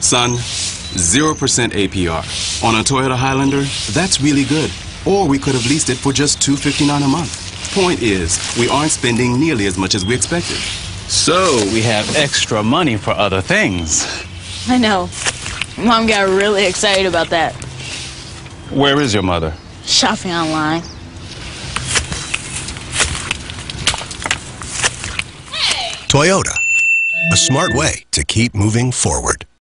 Son, 0% APR. On a Toyota Highlander, that's really good. Or we could have leased it for just $259 a month. Point is, we aren't spending nearly as much as we expected. So we have extra money for other things. I know. Mom got really excited about that. Where is your mother? Shopping online. Toyota, a smart way to keep moving forward.